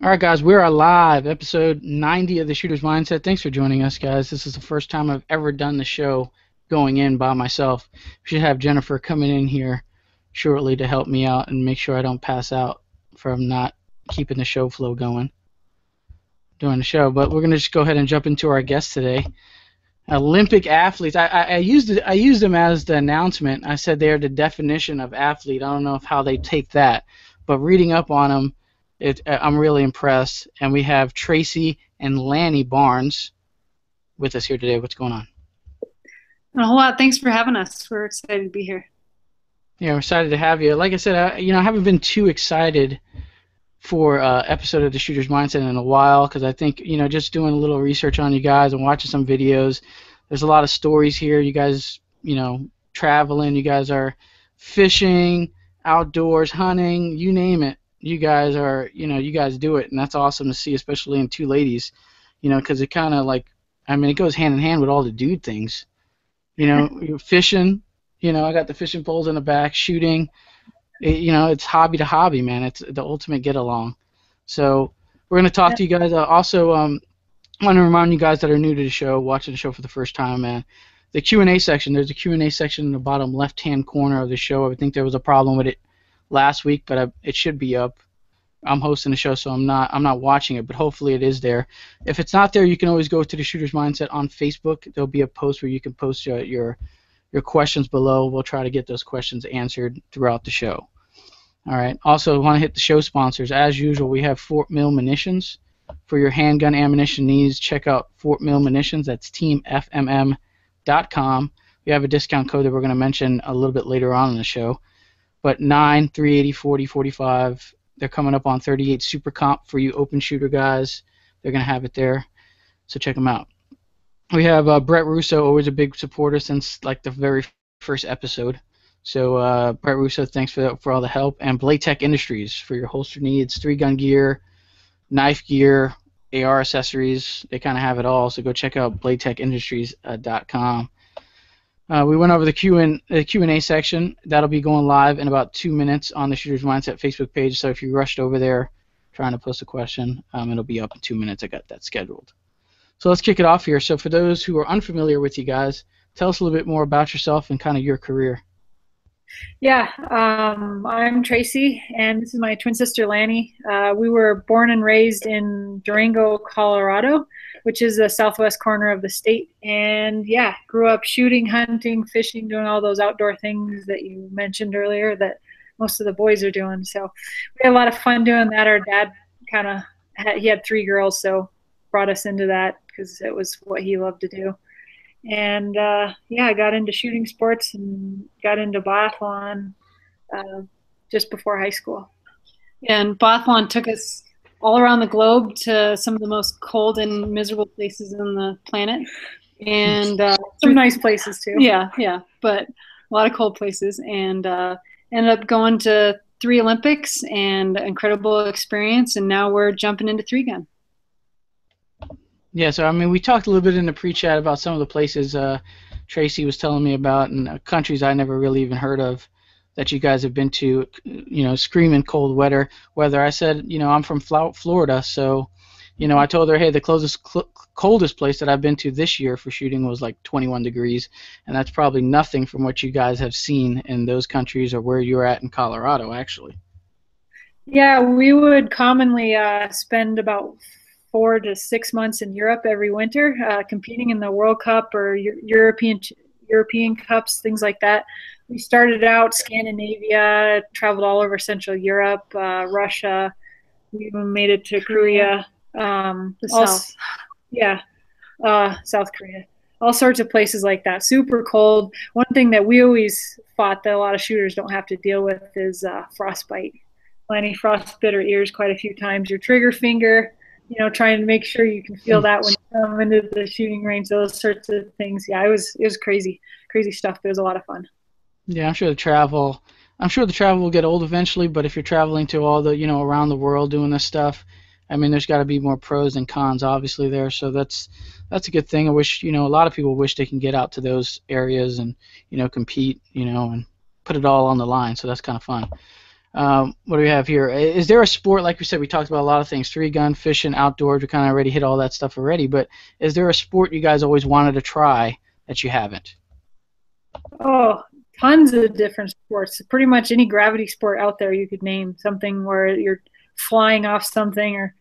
All right, guys, we are live, episode 90 of the Shooter's Mindset. Thanks for joining us, guys. This is the first time I've ever done the show going in by myself. We should have Jennifer coming in here shortly to help me out and make sure I don't pass out from not keeping the show flow going during the show. But we're going to just go ahead and jump into our guest today. Olympic athletes. I, I, I used I used them as the announcement. I said they're the definition of athlete. I don't know if how they take that, but reading up on them, it, uh, I'm really impressed. And we have Tracy and Lanny Barnes with us here today. What's going on? A whole lot. Thanks for having us. We're excited to be here. Yeah, we're excited to have you. Like I said, I, you know, I haven't been too excited for uh, episode of the Shooter's Mindset in a while because I think you know just doing a little research on you guys and watching some videos. There's a lot of stories here. You guys, you know, traveling. You guys are fishing, outdoors, hunting, you name it you guys are, you know, you guys do it, and that's awesome to see, especially in two ladies, you know, because it kind of like, I mean, it goes hand in hand with all the dude things, you know, fishing, you know, I got the fishing poles in the back, shooting, it, you know, it's hobby to hobby, man. It's the ultimate get along. So we're gonna talk to you guys. Uh, also, um, I want to remind you guys that are new to the show, watching the show for the first time, man. The Q&A section. There's a Q&A section in the bottom left-hand corner of the show. I think there was a problem with it last week, but I, it should be up. I'm hosting the show, so I'm not I'm not watching it, but hopefully it is there. If it's not there, you can always go to the Shooter's Mindset on Facebook. There'll be a post where you can post your your, your questions below. We'll try to get those questions answered throughout the show. All right. Also, want to hit the show sponsors as usual. We have Fort Mill Munitions for your handgun ammunition needs. Check out Fort Mill Munitions. That's teamfmm.com. We have a discount code that we're going to mention a little bit later on in the show but 9, 380, 40, 45. They're coming up on 38 Super Comp for you open shooter guys. They're going to have it there. So check them out. We have uh, Brett Russo, always a big supporter since like the very first episode. So uh, Brett Russo, thanks for for all the help, and Tech Industries for your holster needs, three gun gear, knife gear, AR accessories. They kind of have it all. So go check out BladeTechIndustries.com. Uh, we went over the Q and the Q and A section. That'll be going live in about two minutes on the Shooters Mindset Facebook page. So if you rushed over there trying to post a question, um, it'll be up in two minutes. I got that scheduled. So let's kick it off here. So for those who are unfamiliar with you guys, tell us a little bit more about yourself and kind of your career. Yeah, um, I'm Tracy, and this is my twin sister Lanny. Uh, we were born and raised in Durango, Colorado which is the southwest corner of the state. And yeah, grew up shooting, hunting, fishing, doing all those outdoor things that you mentioned earlier that most of the boys are doing. So we had a lot of fun doing that. Our dad kind of he had three girls, so brought us into that because it was what he loved to do. And uh, yeah, I got into shooting sports and got into biathlon uh, just before high school. Yeah, and biathlon took us all around the globe to some of the most cold and miserable places on the planet. And uh, some nice places too. Yeah, yeah, but a lot of cold places. And uh, ended up going to three Olympics and incredible experience. And now we're jumping into three gun. Yeah, so I mean, we talked a little bit in the pre-chat about some of the places uh, Tracy was telling me about, and uh, countries I never really even heard of that you guys have been to, you know, screaming cold weather. Weather. I said, you know, I'm from Florida, so, you know, I told her, hey, the closest, cl- coldest place that I've been to this year for shooting was like 21 degrees, and that's probably nothing from what you guys have seen in those countries or where you're at in Colorado, actually. Yeah, we would commonly uh, spend about four to six months in Europe every winter, uh, competing in the World Cup or European European Cups, things like that we started out Scandinavia, traveled all over Central Europe, uh, Russia. We even made it to Korea. Um, the South. Yeah, uh, South Korea. All sorts of places like that. Super cold. One thing that we always fought that a lot of shooters don't have to deal with is uh, frostbite. Lanny frostbit her ears quite a few times. Your trigger finger, you know, trying to make sure you can feel that when you come into the shooting range. Those sorts of things. Yeah, it was it was crazy, crazy stuff. It was a lot of fun. Yeah, I'm sure the travel. I'm sure the travel will get old eventually, but if you're traveling to all the, you know, around the world doing this stuff, I mean, there's got to be more pros and cons, obviously there. So that's that's a good thing. I wish, you know, a lot of people wish they can get out to those areas and, you know, compete, you know, and put it all on the line. So that's kind of fun. Um, what do we have here? Is there a sport, like we said, we talked about a lot of things, three gun, fishing, outdoors, we kind of already hit all that stuff already, but is there a sport you guys always wanted to try that you haven't? Oh, tons of different sports. Pretty much any gravity sport out there you could name something where you're flying off something or,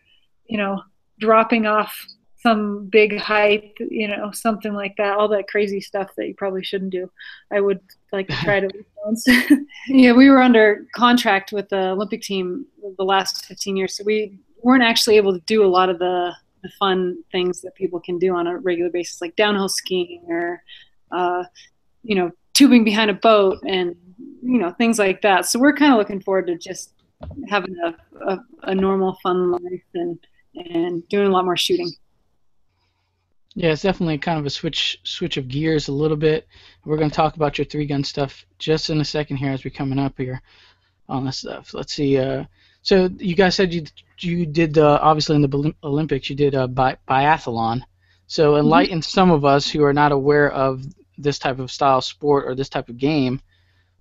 you know, dropping off some big height, you know, something like that. All that crazy stuff that you probably shouldn't do. I would like to try to yeah, we were under contract with the Olympic team the last 15 years, so we weren't actually able to do a lot of the, the fun things that people can do on a regular basis, like downhill skiing or, uh, you know, tubing behind a boat and you know things like that. So we're kind of looking forward to just having a, a, a normal, fun life and and doing a lot more shooting. Yeah, it's definitely kind of a switch switch of gears a little bit. We're going to talk about your three gun stuff just in a second here as we're coming up here on this stuff. Let's see. Uh, so you guys said you you did uh, obviously in the Olympics you did a bi- biathlon. So mm-hmm. enlighten mm-hmm. some of us who are not aware of this type of style sport or this type of game.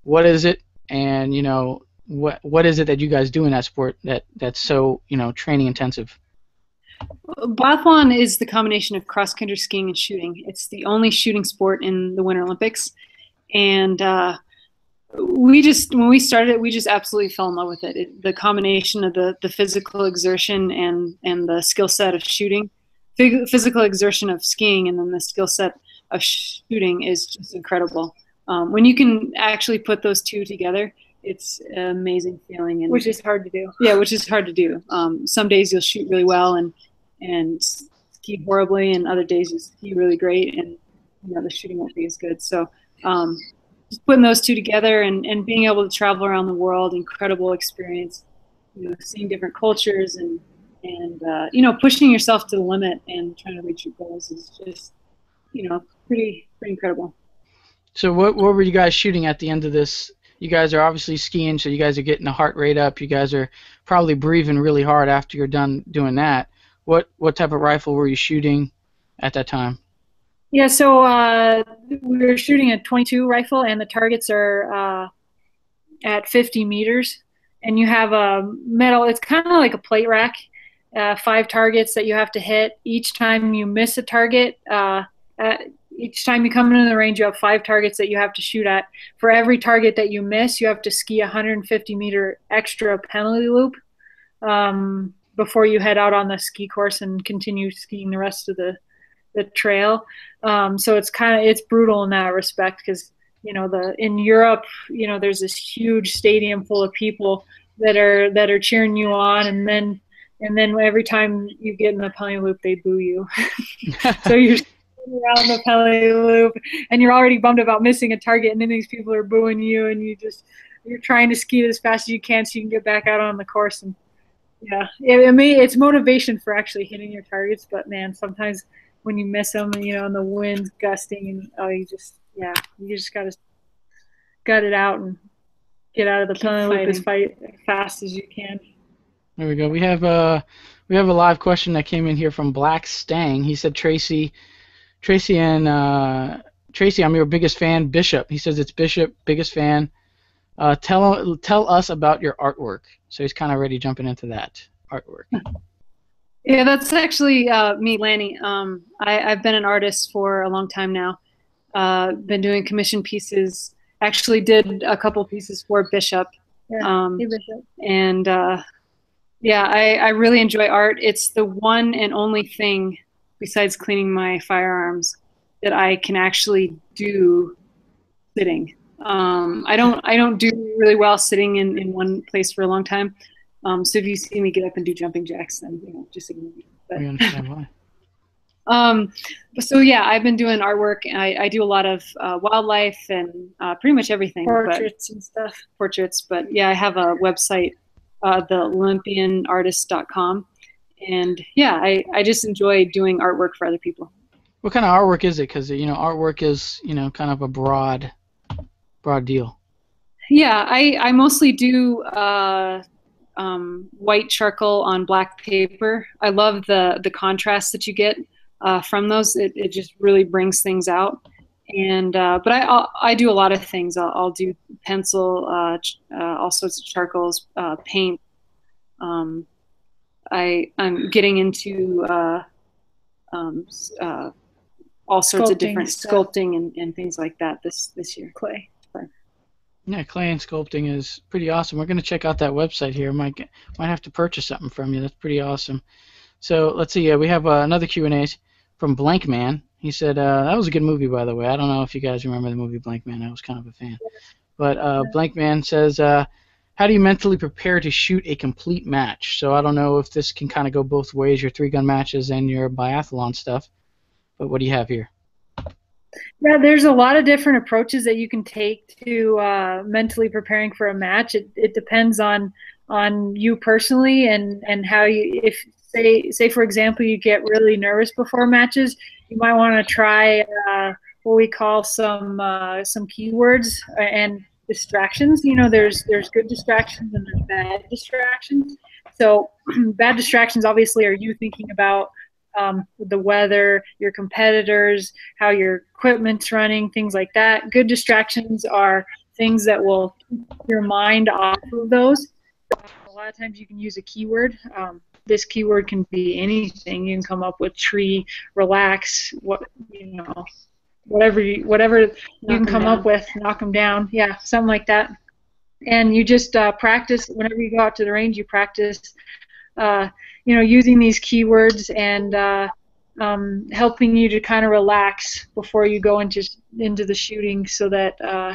What is it? And you know what what is it that you guys do in that sport that that's so you know training intensive? Biathlon is the combination of cross country skiing and shooting. It's the only shooting sport in the Winter Olympics, and uh, we just when we started it, we just absolutely fell in love with it. it the combination of the the physical exertion and and the skill set of shooting, physical exertion of skiing, and then the skill set of shooting is just incredible. Um, when you can actually put those two together, it's an amazing feeling. And, which is hard to do. Yeah, which is hard to do. Um, some days you'll shoot really well and and ski horribly, and other days you ski really great, and you know the shooting won't be as good. So um, just putting those two together and, and being able to travel around the world, incredible experience. You know, seeing different cultures and and uh, you know pushing yourself to the limit and trying to reach your goals is just you know pretty pretty incredible. So what what were you guys shooting at the end of this you guys are obviously skiing, so you guys are getting the heart rate up. You guys are probably breathing really hard after you're done doing that. What what type of rifle were you shooting at that time? Yeah, so uh, we were shooting a 22 rifle, and the targets are uh, at 50 meters. And you have a metal. It's kind of like a plate rack. Uh, five targets that you have to hit. Each time you miss a target, uh, each time you come into the range, you have five targets that you have to shoot at. For every target that you miss, you have to ski 150 meter extra penalty loop um, before you head out on the ski course and continue skiing the rest of the the trail. Um, so it's kind of it's brutal in that respect because you know the in Europe, you know, there's this huge stadium full of people that are that are cheering you on, and then and then every time you get in the penalty loop, they boo you. so you're around the penalty loop and you're already bummed about missing a target and then these people are booing you and you just you're trying to ski as fast as you can so you can get back out on the course and yeah. It, I mean it's motivation for actually hitting your targets but man sometimes when you miss them you know and the wind's gusting and oh you just yeah you just gotta gut it out and get out of the penalty loop as fight fast as you can. There we go. We have a uh, we have a live question that came in here from Black Stang. He said, Tracy, Tracy and uh, Tracy, I'm your biggest fan. Bishop, he says it's Bishop, biggest fan. Uh, tell tell us about your artwork. So he's kind of already jumping into that artwork. Yeah, that's actually uh, me, Lanny. Um, I, have been an artist for a long time now. Uh, been doing commission pieces. Actually, did a couple pieces for Bishop. Yeah, um, hey Bishop. And uh, yeah, I, I really enjoy art. It's the one and only thing besides cleaning my firearms that I can actually do sitting. Um, I don't I don't do really well sitting in, in one place for a long time. Um, so if you see me get up and do jumping jacks, then you know just ignore me. But, we understand why. um, so yeah, I've been doing artwork. I, I do a lot of uh, wildlife and uh, pretty much everything. Portraits and stuff. Portraits, but yeah, I have a website, uh, the Olympianartist.com and yeah, I, I just enjoy doing artwork for other people. What kind of artwork is it? Because you know, artwork is you know kind of a broad, broad deal. Yeah, I I mostly do uh, um, white charcoal on black paper. I love the the contrast that you get uh, from those. It it just really brings things out. and uh, but I I'll, i do a lot of things. I'll, I'll do pencil, uh, uh, all sorts of charcoals, uh, paint. Um, I I'm getting into uh, um, uh, all sorts Sculpting of different stuff. sculpting and, and things like that this this year. Clay. Yeah, clay and sculpting is pretty awesome. We're gonna check out that website here. Might might have to purchase something from you. That's pretty awesome. So let's see. Uh, we have uh, another Q and A from Blank Man. He said uh, that was a good movie, by the way. I don't know if you guys remember the movie Blankman. I was kind of a fan. But uh, Blank Man says, uh, how do you mentally prepare to shoot a complete match? So I don't know if this can kind of go both ways, your three gun matches and your biathlon stuff. But what do you have here? Yeah, there's a lot of different approaches that you can take to uh, mentally preparing for a match. It, it depends on on you personally and and how you if say say for example you get really nervous before matches, you might want to try uh, what we call some uh, some keywords and distractions. You know, there's there's good distractions and there's bad distractions. So bad distractions obviously are you thinking about um, the weather, your competitors, how your equipment's running, things like that. Good distractions are things that will keep your mind off of those. A lot of times you can use a keyword. Um, this keyword can be anything. You can come up with tree, relax, what you know, whatever you, whatever you can come down. up with, knock them down. Yeah, something like that. And you just uh, practice whenever you go out to the range. You practice uh, you know, using these keywords and uh, um, helping you to kind of relax before you go into into the shooting, so that uh,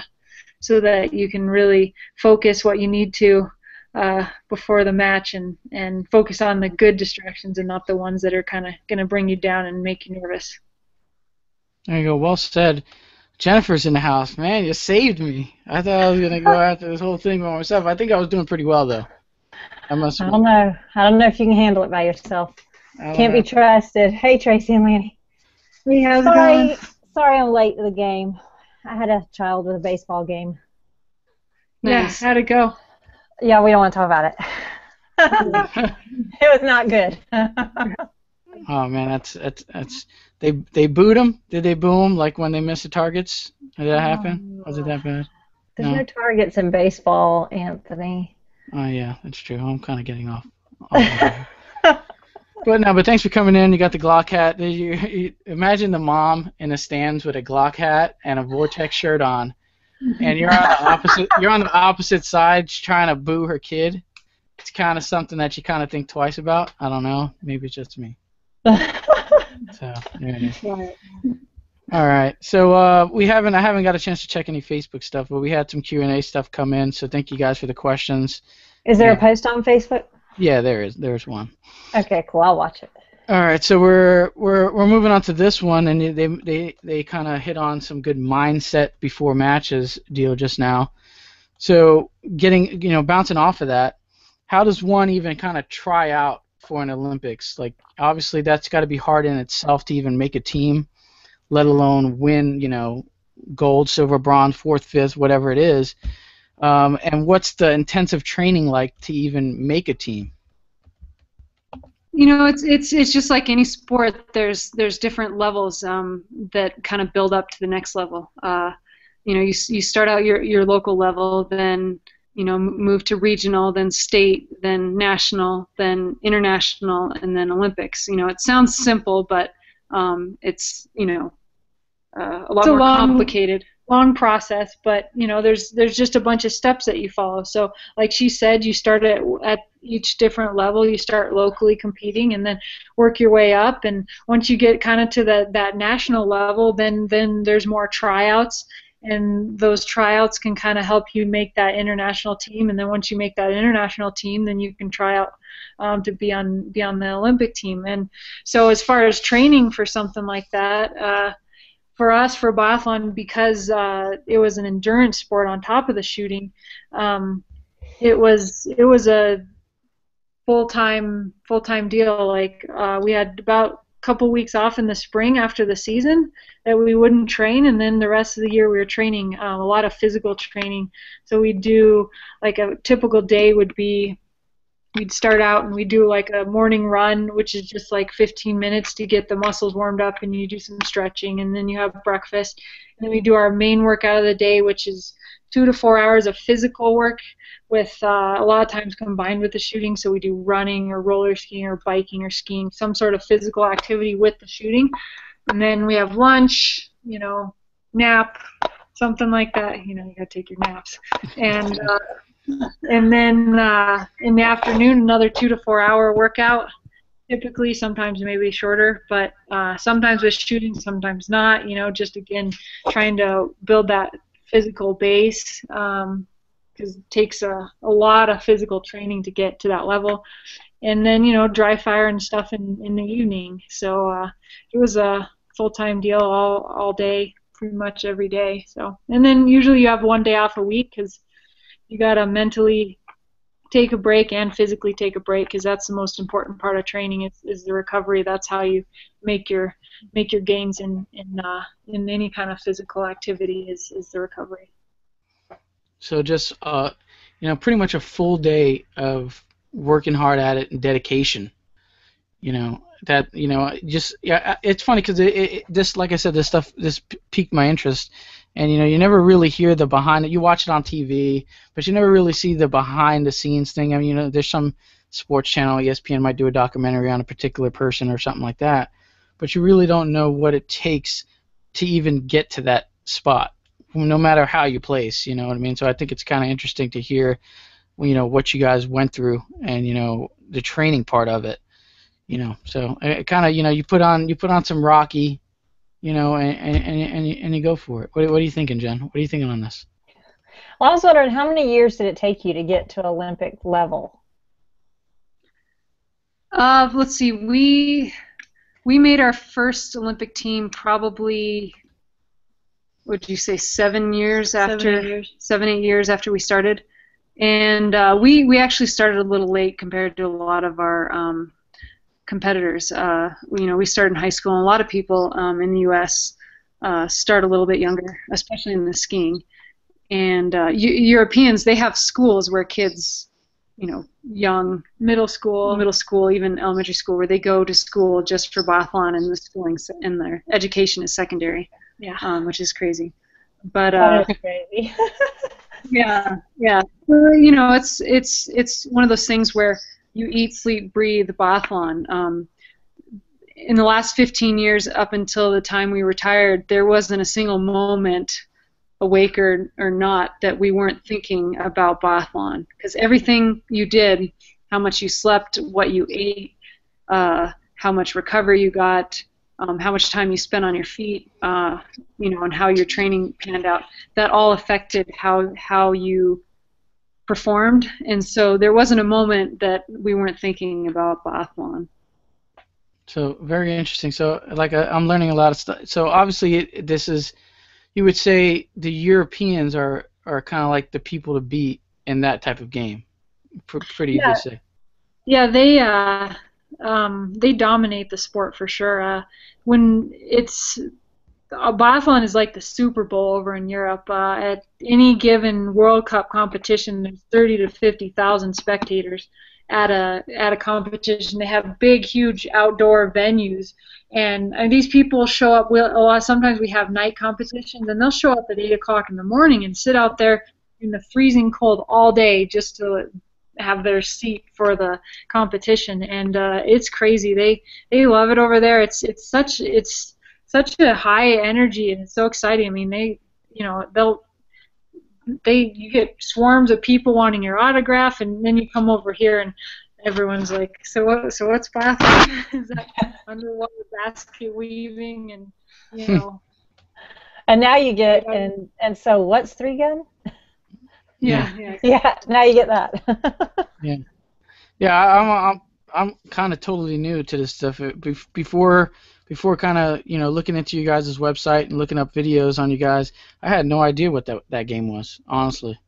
so that you can really focus what you need to uh, before the match and and focus on the good distractions and not the ones that are kind of going to bring you down and make you nervous. There you go. Well said. Jennifer's in the house. Man, you saved me. I thought I was gonna go after this whole thing by myself. I think I was doing pretty well though. I must. I don't know. I don't know if you can handle it by yourself. I don't Can't be trusted. Hey, Tracy and Lanny. Hey, how's it Sorry, going? sorry I'm late to the game. I had a child with a baseball game. Yeah, Nice. how'd it go? Yeah, we don't want to talk about it. it was not good. Oh man, that's that's that's. They they booed him. Did they boo him like when they missed the targets? Did that happen? Was it that bad? There's No. no targets in baseball, Anthony. Oh yeah, that's true. I'm kind of getting off. off but no, but thanks for coming in. You got the Glock hat. Did You, you imagine the mom in the stands with a Glock hat and a Vortex shirt on, and you're on the opposite. You're on the opposite side trying to boo her kid. It's kind of something that you kind of think twice about. I don't know. Maybe it's just me. So there it is. All right. So uh, we haven't. I haven't got a chance to check any Facebook stuff, but we had some Q and A stuff come in. So thank you guys for the questions. Is there Yeah. a post on Facebook? Yeah, there is. There's one. Okay, cool. I'll watch it. All right, so we're we're we're moving on to this one, and they they they kind of hit on some good mindset before matches deal just now. So getting you know bouncing off of that, how does one even kind of try out for Olympics? Like obviously that's got to be hard in itself to even make a team, let alone win you know gold, silver, bronze, fourth, fifth, whatever it is. Um, and what's the intensive training like to even make a team? You know, it's it's it's just like any sport. There's there's different levels um, that kind of build up to the next level. Uh, you know, you you start out your your local level, then you know move to regional, then state, then national, then international, and then Olympics. You know, it sounds simple, but um, it's you know uh, a lot It's a more long- complicated. long process but you know there's there's just a bunch of steps that you follow so like she said you start at, at each different level you start locally competing and then work your way up and once you get kind of to the, that national level then then there's more tryouts and those tryouts can kind of help you make that international team. And then once you make that international team then you can try out um, to be on be on the olympic team. And so as far as training for something like that uh, for us for biathlon because uh, it was an endurance sport on top of the shooting um, it was it was a full time full time deal. Like uh, we had about couple weeks off in the spring after the season that we wouldn't train and then the rest of the year we were training um, a lot of physical training. So we do like a typical day would be we'd start out and we do like a morning run, which is just like 15 minutes to get the muscles warmed up, and you do some stretching, and then you have breakfast, and then we do our main workout of the day, which is two to four hours of physical work with uh, a lot of times combined with the shooting. So we do running or roller skiing or biking or skiing, some sort of physical activity with the shooting. And then we have lunch, you know, nap, something like that. You know, you gotta take your naps. And uh, and then uh, in the afternoon, another two to four hour workout. Typically, sometimes maybe shorter, but uh, sometimes with shooting, sometimes not. You know, just again trying to build that physical base because um, it takes a, a lot of physical training to get to that level. And then, you know, dry fire and stuff in, in the evening. So uh, it was a full time deal all, all day, pretty much every day. So, and then usually you have one day off a week because you got to mentally take a break and physically take a break because that's the most important part of training is, is the recovery. That's how you make your make your gains in in uh, in any kind of physical activity is is the recovery. So just uh, you know, pretty much a full day of working hard at it and dedication. You know that you know just yeah, it's funny because it, it, this like I said, this stuff this piqued my interest, and you know you never really hear the behind it. You watch it on TV, but you never really see the behind the scenes thing. I mean, you know, there's some sports channel, ESPN might do a documentary on a particular person or something like that but you really don't know what it takes to even get to that spot, no matter how you place. You know what I mean? So I think it's kind of interesting to hear, you know, what you guys went through and you know the training part of it. You know, so it kind of you know you put on you put on some Rocky, you know, and and and you, and you go for it. What, what are you thinking, Jen? What are you thinking on this? Well, I was wondering how many years did it take you to get to Olympic level? Uh, let's see. We we made our first Olympic team probably would you say seven years after seven, eight years, seven, eight years after we started, and uh, we we actually started a little late compared to a lot of our um, competitors. Uh, you know, we start in high school, and a lot of people um, in the U.S. Uh, start a little bit younger, especially in the skiing. And uh, Europeans, they have schools where kids you know young middle school middle school even elementary school where they go to school just for biathlon and the schooling and their education is secondary yeah um, which is crazy but uh, crazy yeah yeah you know it's it's it's one of those things where you eat sleep breathe biathlon um, in the last 15 years up until the time we retired there wasn't a single moment awake or, or not that we weren't thinking about biathlon because everything you did how much you slept what you ate uh, how much recovery you got um, how much time you spent on your feet uh, you know and how your training panned out that all affected how how you performed and so there wasn't a moment that we weren't thinking about biathlon so very interesting so like uh, i'm learning a lot of stuff so obviously it, this is you would say the Europeans are are kind of like the people to beat in that type of game. pretty yeah. easy to say. Yeah, they uh, um, they dominate the sport for sure. Uh, when it's uh, biathlon is like the Super Bowl over in Europe. Uh, at any given World Cup competition, there's 30 to 50 thousand spectators at a at a competition. They have big, huge outdoor venues, and, and these people show up. We'll, a lot, sometimes we have night competitions, and they'll show up at eight o'clock in the morning and sit out there in the freezing cold all day just to have their seat for the competition. And uh, it's crazy. They they love it over there. It's it's such it's such a high energy and it's so exciting. I mean, they you know they'll they you get swarms of people wanting your autograph, and then you come over here and everyone's like, so what? So what's biathlon? Is that underwater basket weaving and you hmm. know? and now you get and and so what's three gun? Yeah, yeah. Yeah. Now you get that. yeah. Yeah, I'm I'm I'm kind of totally new to this stuff. Before before kind of you know looking into you guys' website and looking up videos on you guys, I had no idea what that that game was. Honestly,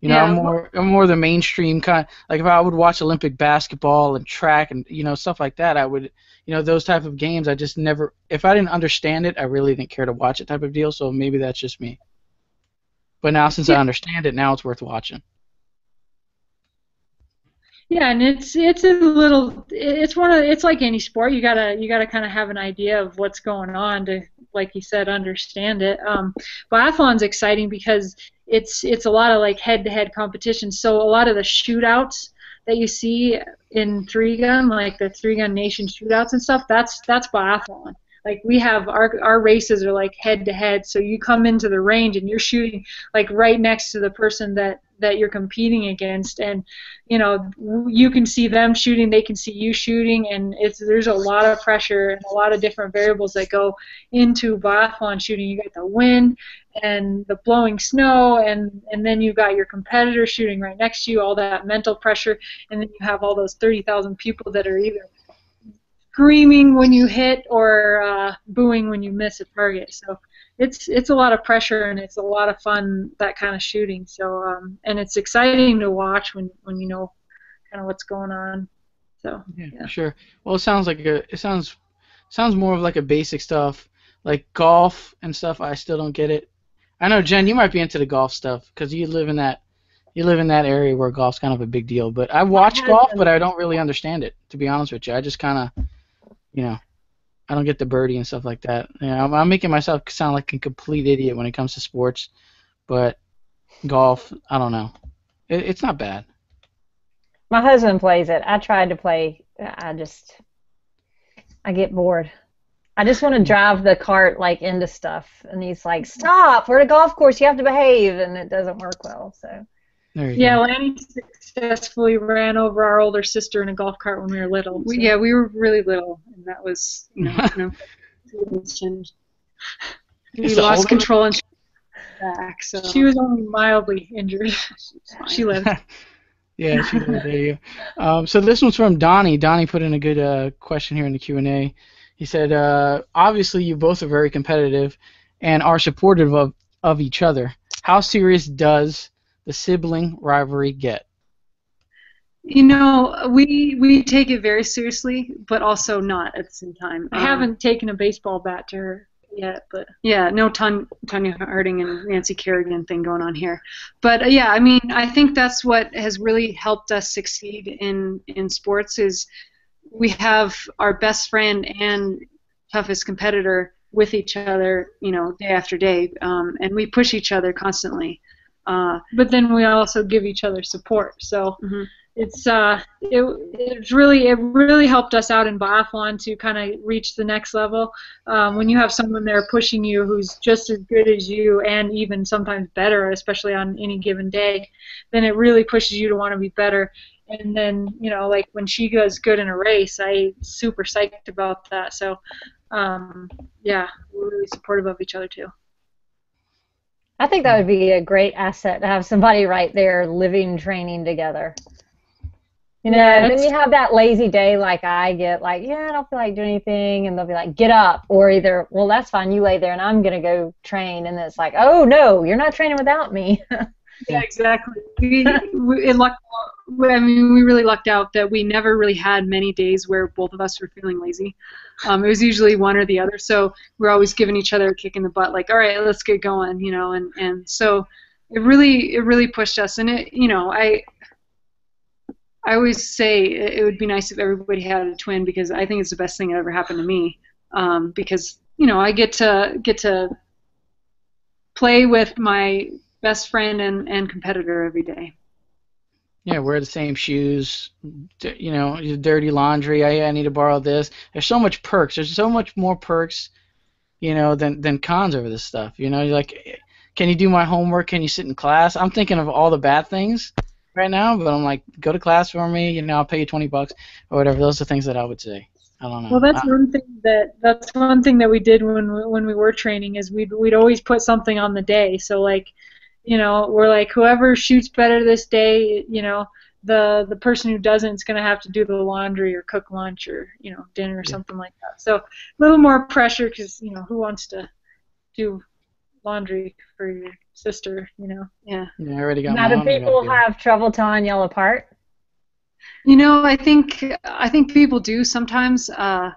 you know, yeah. I'm more I'm more the mainstream kind. Like if I would watch Olympic basketball and track and you know stuff like that, I would you know those type of games. I just never if I didn't understand it, I really didn't care to watch it type of deal. So maybe that's just me. But now since yeah. I understand it, now it's worth watching. Yeah, and it's it's a little it's one of it's like any sport. You gotta you gotta kind of have an idea of what's going on to, like you said, understand it. Um, biathlon's exciting because it's it's a lot of like head-to-head competition. So a lot of the shootouts that you see in three gun, like the three gun nation shootouts and stuff, that's that's biathlon. Like we have our our races are like head to head. So you come into the range and you're shooting like right next to the person that that you're competing against. And you know you can see them shooting they can see you shooting. And it's there's a lot of pressure and a lot of different variables that go into biathlon shooting. You got the wind and the blowing snow and and then you got your competitor shooting right next to you all that mental pressure. And then you have all those 30,000 people that are either screaming when you hit or uh, booing when you miss a target. So it's it's a lot of pressure and it's a lot of fun that kind of shooting. So um, and it's exciting to watch when when you know kind of what's going on. So yeah, yeah. sure. Well, it sounds like a it sounds sounds more of like a basic stuff like golf and stuff. I still don't get it. I know Jen, you might be into the golf stuff because you live in that you live in that area where golf's kind of a big deal. But I watch golf, but I don't really understand it. To be honest with you, I just kind of, you know, I don't get the birdie and stuff like that. You know, I'm, I'm making myself sound like a complete idiot when it comes to sports, but golf, I don't know. It, it's not bad. My husband plays it. I tried to play. I just, I get bored. I just want to drive the cart like into stuff, and he's like, "Stop! We're at a golf course. You have to behave," and it doesn't work well. So. Yeah, go. Lanny successfully ran over our older sister in a golf cart when we were little. So. We, yeah, we were really little, and that was you know, you know we lost control and she back. So she was only mildly injured. she lived. yeah, she lived. There you. Um, so this one's from Donnie. Donnie put in a good uh, question here in the Q and A. He said, uh, obviously you both are very competitive and are supportive of, of each other. How serious does the sibling rivalry get? You know, we we take it very seriously, but also not at the same time. I um, haven't taken a baseball bat to her yet, but yeah, no ton, Tonya Harding and Nancy Kerrigan thing going on here. But uh, yeah, I mean, I think that's what has really helped us succeed in in sports is we have our best friend and toughest competitor with each other, you know, day after day, um, and we push each other constantly. Uh, but then we also give each other support. So mm-hmm. it's uh, it, it's really it really helped us out in biathlon to kind of reach the next level. Um, when you have someone there pushing you who's just as good as you and even sometimes better, especially on any given day, then it really pushes you to want to be better. And then you know, like when she goes good in a race, I super psyched about that. So um, yeah, we're really supportive of each other too. I think that would be a great asset to have somebody right there living training together. You know, yeah, then you have that lazy day like I get, like, yeah, I don't feel like doing anything, and they'll be like, get up, or either, well, that's fine, you lay there, and I'm gonna go train, and it's like, oh no, you're not training without me. yeah, exactly. We, we, lucked, I mean, we really lucked out that we never really had many days where both of us were feeling lazy. Um, it was usually one or the other. So we're always giving each other a kick in the butt, like, all right, let's get going, you know. And and so it really it really pushed us. And it, you know, I I always say it would be nice if everybody had a twin because I think it's the best thing that ever happened to me. Um, because you know I get to get to play with my best friend and, and competitor every day. Yeah, wear the same shoes. You know, dirty laundry. I, I need to borrow this. There's so much perks. There's so much more perks, you know, than than cons over this stuff. You know, you're like, can you do my homework? Can you sit in class? I'm thinking of all the bad things right now, but I'm like, go to class for me. You know, I'll pay you 20 bucks or whatever. Those are things that I would say. I don't know. Well, that's I, one thing that that's one thing that we did when we, when we were training is we'd we'd always put something on the day. So like you know, we're like whoever shoots better this day, you know, the the person who doesn't is going to have to do the laundry or cook lunch or you know dinner or yeah. something like that. So a little more pressure because you know who wants to do laundry for your sister, you know? Yeah. Yeah, I already got. Now, do people have trouble telling y'all apart? You know, I think I think people do sometimes. Uh,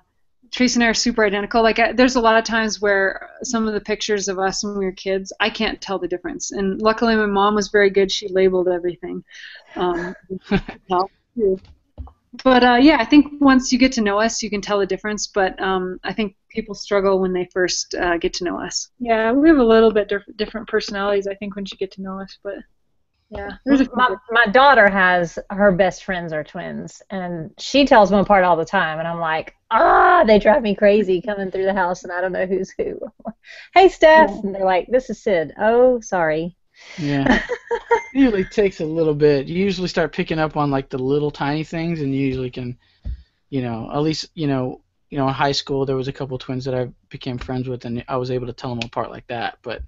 Tracy and I are super identical. Like, I, there's a lot of times where some of the pictures of us when we were kids, I can't tell the difference. And luckily, my mom was very good. She labeled everything. Um, But uh, yeah, I think once you get to know us, you can tell the difference. But um, I think people struggle when they first uh, get to know us. Yeah, we have a little bit diff- different personalities, I think, once you get to know us. But yeah, my, my daughter has her best friends are twins, and she tells them apart all the time, and I'm like, ah, they drive me crazy coming through the house, and I don't know who's who. hey, Steph, yeah. and they're like, this is Sid. Oh, sorry. Yeah. it usually takes a little bit. You usually start picking up on like the little tiny things, and you usually can, you know, at least you know, you know, in high school there was a couple twins that I became friends with, and I was able to tell them apart like that. But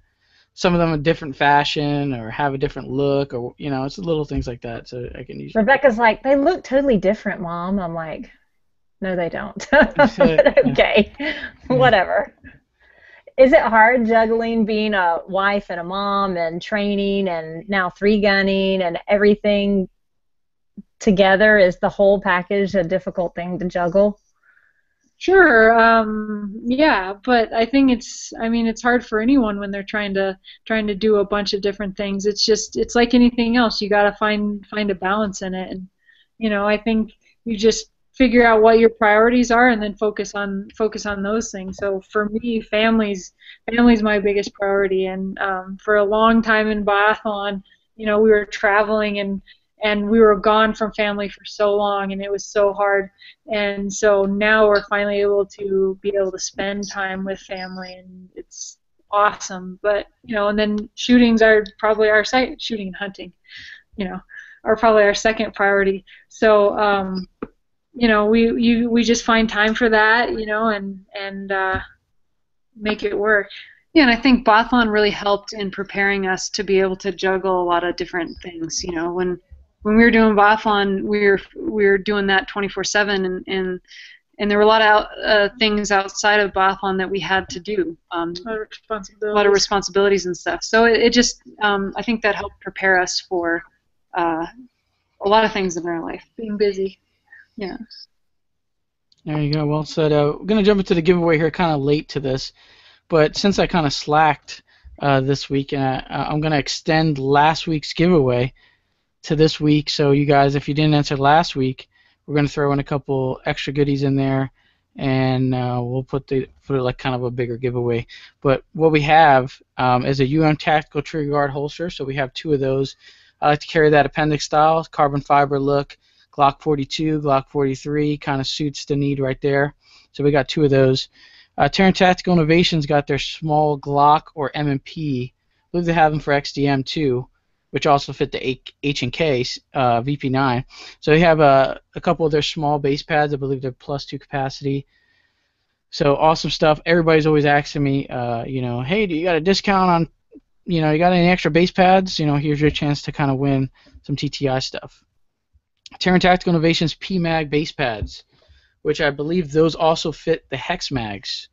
some of them a different fashion or have a different look, or you know, it's little things like that. So I can usually. Rebecca's like, they look totally different, mom. I'm like, no, they don't. okay, whatever is it hard juggling being a wife and a mom and training and now three gunning and everything together? Is the whole package a difficult thing to juggle? Sure. Um, yeah, but I think it's. I mean, it's hard for anyone when they're trying to trying to do a bunch of different things. It's just. It's like anything else. You got to find find a balance in it, and you know, I think you just figure out what your priorities are and then focus on focus on those things. So for me families family's my biggest priority. And um, for a long time in biathlon you know we were traveling and and we were gone from family for so long and it was so hard. And so now we're finally able to be able to spend time with family and it's awesome. But you know and then shootings are probably our site shooting and hunting you know are probably our second priority. So um, you know, we you we just find time for that, you know, and and uh, make it work. Yeah, and I think Biathlon really helped in preparing us to be able to juggle a lot of different things. You know, when when we were doing Biathlon, we were we were doing that 24/7, and and and there were a lot of uh, things outside of biathlon that we had to do. Um, a, lot of responsibilities and stuff. So it, it just, um, I think that helped prepare us for uh, a lot of things in our life. Being busy. Yeah. There you go. Well said. Uh, we're going to jump into the giveaway here kind of late to this, but since I kind of slacked uh, this week, and I, I'm going to extend last week's giveaway to this week. So you guys, if you didn't answer last week, we're going to throw in a couple extra goodies in there, and uh, we'll put the put it like kind of a bigger giveaway. But what we have um, is a UM Tactical Trigger Guard holster. So we have two of those. I like to carry that appendix style, carbon fiber look. Glock 42, Glock 43 kind of suits the need right there. So we got two of those. Uh, Taran Tactical Innovations got their small Glock or M&P. I believe they have them for XDM too, which also fit the H and K uh, VP9. So they have a, a couple of their small base pads. I believe they're plus two capacity. So awesome stuff. Everybody's always asking me, uh, you know, hey, do you got a discount on, you know, you got any extra base pads? You know, here's your chance to kind of win some TTI stuff. Taran Tactical Innovations PMAG base pads, which I believe those also fit the hex mags.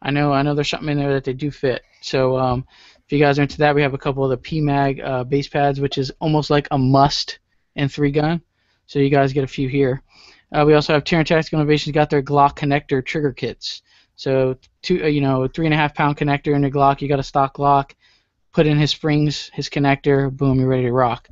I know I know there's something in there that they do fit. So um, if you guys are into that, we have a couple of the PMAG uh, base pads, which is almost like a must in three gun. So you guys get a few here. Uh, we also have Taran Tactical Innovations got their Glock connector trigger kits. So two, uh, you know, three and a half pound connector in your Glock. You got a stock Glock. Put in his springs, his connector. Boom, you're ready to rock.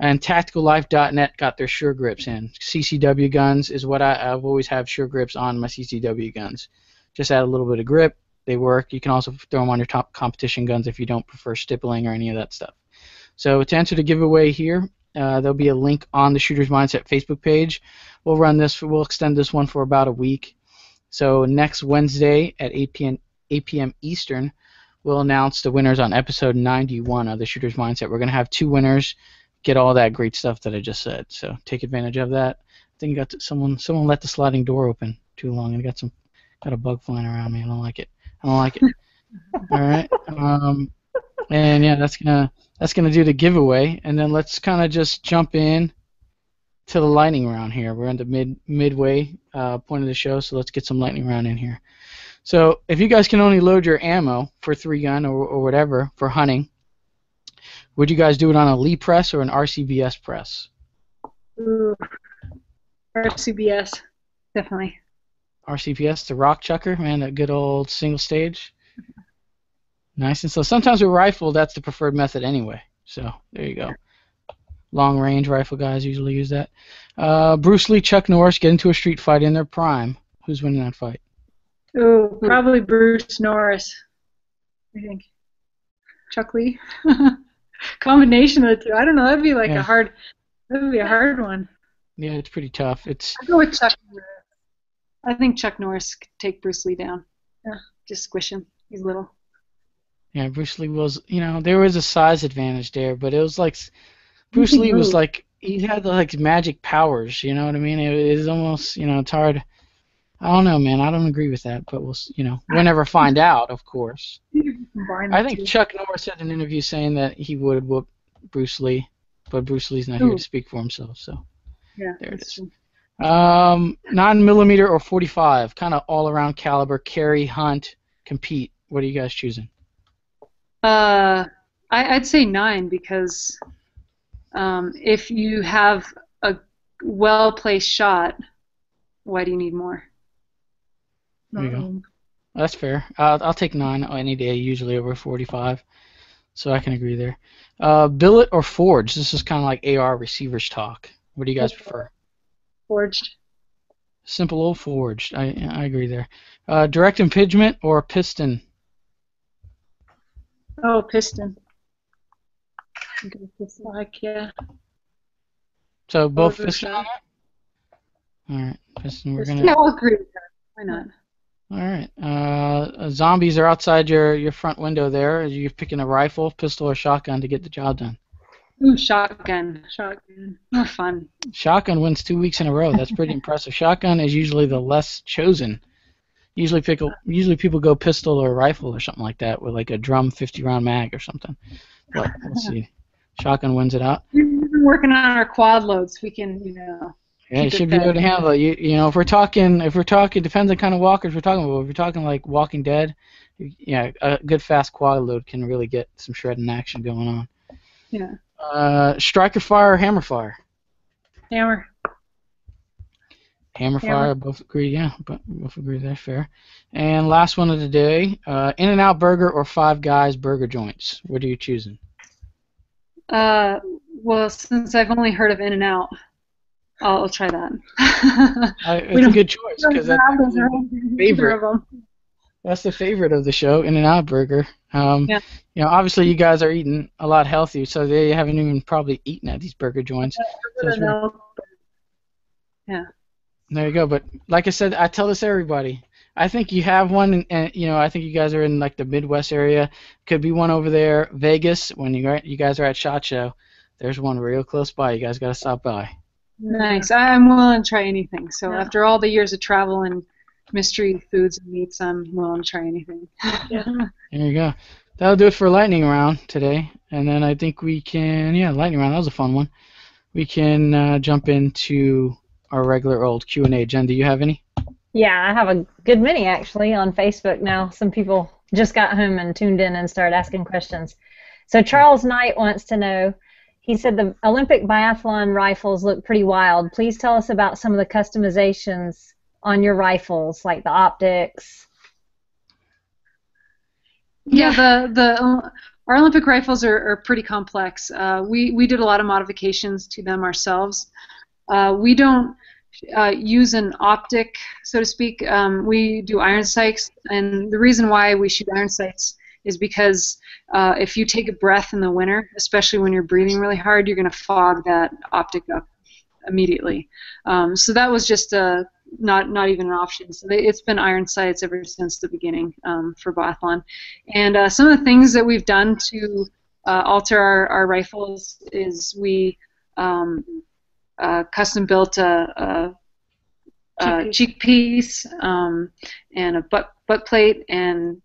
And TacticalLife.net got their sure grips in. CCW guns is what I, I've always have sure grips on my CCW guns. Just add a little bit of grip. They work. You can also throw them on your top competition guns if you don't prefer stippling or any of that stuff. So to enter the giveaway here, uh, there'll be a link on the Shooters Mindset Facebook page. We'll run this. We'll extend this one for about a week. So next Wednesday at 8 p.m. 8 p.m. Eastern, we'll announce the winners on episode 91 of the Shooters Mindset. We're going to have two winners get all that great stuff that I just said. So take advantage of that. I think got to, someone someone let the sliding door open too long and got some got a bug flying around me. I don't like it. I don't like it. all right. Um, and yeah, that's gonna that's gonna do the giveaway. And then let's kind of just jump in to the lightning round here. We're in the mid midway uh, point of the show, so let's get some lightning round in here. So if you guys can only load your ammo for three gun or, or whatever for hunting, would you guys do it on a Lee press or an RCBS press? Ooh. RCBS, definitely. RCBS, the rock chucker, man, that good old single stage. Nice. And so sometimes with rifle, that's the preferred method anyway. So there you go. long range rifle guys usually use that. Uh, Bruce Lee, Chuck Norris get into a street fight in their prime. Who's winning that fight? Ooh, probably Bruce Norris. I think. Chuck Lee. Combination of the two. I don't know. That'd be like Yeah. a hard. That would be a hard one. Yeah, it's pretty tough. It's I'll go with Chuck. I think Chuck Norris could take Bruce Lee down. Yeah. Just squish him. He's little. yeah, Bruce Lee was you know there was a size advantage there, but it was like Bruce Lee was like he had like magic powers. You know what I mean? It is almost you know it's hard. I don't know, man. I don't agree with that, but we'll you know we'll never find out, of course. I think two. Chuck Norris had an interview saying that he would whoop Bruce Lee, but Bruce Lee's not here to speak for himself. So Yeah. There it that's is. true. um, nine millimeter or 45, kind of all around caliber. Carry, hunt, compete. What are you guys choosing? Uh, I, I'd say nine because um, if you have a well placed shot, why do you need more? There you go. That's fair. Uh, I'll take nine any day, usually over 45. So I can agree there. Uh, billet or forged? This is kind of like AR receivers talk. What do you guys prefer? Forged. Simple old forged. I I agree there. Uh, direct impingement or piston? Oh, piston. I'm gonna piston. Like yeah. So both piston. All right, piston. We're Piston. gonna. Yeah, I'll agree with that. Why not? All right. Uh, zombies are outside your, your front window there. You're picking a rifle, pistol, or shotgun to get the job done? Ooh, shotgun. Shotgun. More fun. Shotgun wins two weeks in a row. That's pretty impressive. Shotgun is usually the less chosen. Usually, pick, usually people go pistol or rifle or something like that with like a drum 50 round mag or something. But we'll see. Shotgun wins it out. We've been working on our quad loads. We can, you know. Yeah, you should be able to handle it. You, you know, if we're talking, if we're talking, depends on kind of walkers we're talking about. If we're talking like Walking Dead, you- yeah, a good fast quad load can really get some shredding action going on. Yeah. Uh, striker fire or hammer fire? Hammer. Hammer Hammer. fire, both agree. Yeah, but both agree that's fair. And last one of the day, uh, In and Out Burger or Five Guys Burger Joints? What are you choosing? Uh, well, since I've only heard of In and Out, I'll, I'll try that. It's a good choice because that's, favorite. Of them. that's the favorite of the show, In and Out Burger. Um, Yeah. You know, obviously you guys are eating a lot healthier, so they haven't even probably eaten at these burger joints. So it's I don't know. There you go. But like I said, I tell this to everybody. I think you have one, and, and you know, I think you guys are in like the Midwest area. Could be one over there, Vegas. When you you guys are at Shot Show, there's one real close by. You guys got to stop by. Nice. I'm willing to try anything. So Yeah. after all the years of travel and mystery foods and meats, I'm willing to try anything. Yeah. There you go. That'll do it for lightning round today, and then I think we can, yeah, lightning round. That was a fun one. We can uh, jump into our regular old Q and A. Jen, do you have any? Yeah, I have a good many actually on Facebook now. Some people just got home and tuned in and started asking questions. So Charles Knight wants to know. He said the Olympic biathlon rifles look pretty wild. Please tell us about some of the customizations on your rifles, like the optics. Yeah, the the our Olympic rifles are, are pretty complex. Uh, we we did a lot of modifications to them ourselves. Uh, we don't uh, use an optic, so to speak. Um, we do iron sights, and the reason why we shoot iron sights is because uh, if you take a breath in the winter, especially when you're breathing really hard, you're going to fog that optic up immediately. Um, so that was just a not not even an option. So they, it's been iron sights ever since the beginning um, for biathlon. And uh, some of the things that we've done to uh, alter our, our rifles is we um, uh, custom built a, a, a cheek piece um, and a butt butt plate and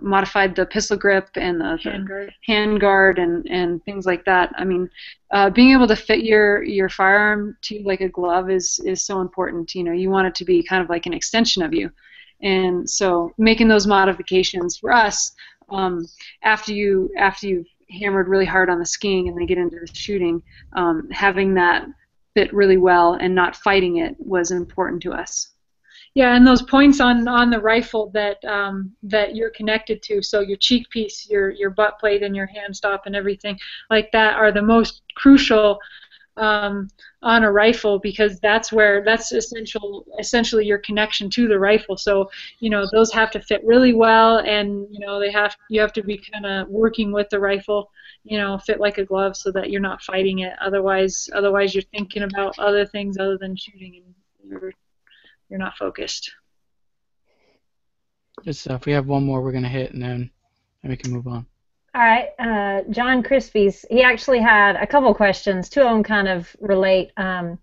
modified the pistol grip and the, the Handguard. hand guard and, and things like that. I mean, uh, being able to fit your, your firearm to like a glove is, is so important. You know, you want it to be kind of like an extension of you. And so making those modifications for us, um, after you after you've hammered really hard on the skiing and then get into the shooting, um, having that fit really well and not fighting it was important to us. Yeah, and those points on, on the rifle that um, that you're connected to, so your cheek piece, your your butt plate, and your hand stop, and everything like that are the most crucial um, on a rifle because that's where that's essential essentially your connection to the rifle. So you know those have to fit really well and you know they have you have to be kind of working with the rifle you know fit like a glove so that you're not fighting it. Otherwise otherwise you're thinking about other things other than shooting and you're you're not focused good stuff we have one more we're going to hit and then, then we can move on all right, uh, John Crispies. He actually had a couple questions. Two of them kind of relate, um,